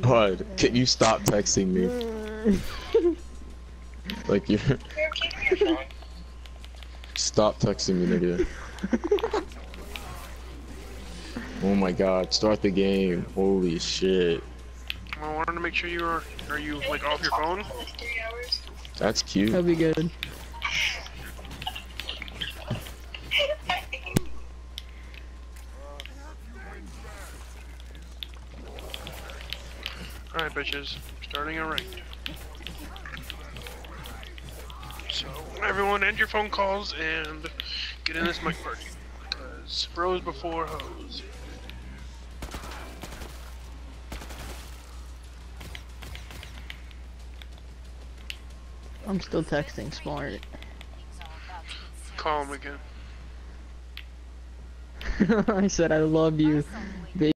Bud, can you stop texting me? Like you You're keeping your phone. stop texting me, nigga. Oh my god, start the game. Holy shit. I wanted to make sure you are. Are you like off your phone? For three hours. That's cute. That'd be good. Alright, bitches. Starting a rank. So, everyone end your phone calls and get in this mic party. Because bros before hoes. I'm still texting smart. Call him again. I said I love you.